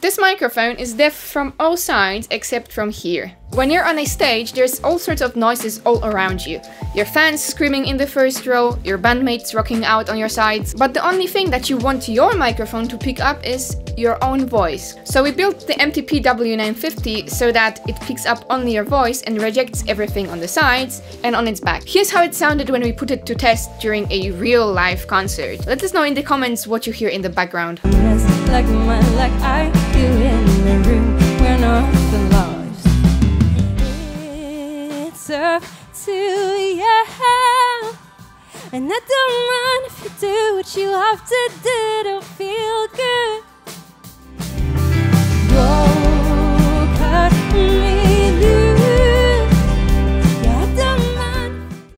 This microphone is deaf from all sides except from here. When you're on a stage, there's all sorts of noises all around you. Your fans screaming in the first row, your bandmates rocking out on your sides, but the only thing that you want your microphone to pick up is your own voice. So we built the MTP W950 so that it picks up only your voice and rejects everything on the sides and on its back. Here's how it sounded when we put it to test during a real live concert. Let us know in the comments what you hear in the background. Up to you. And I don't mind if you do what you have to do to feel.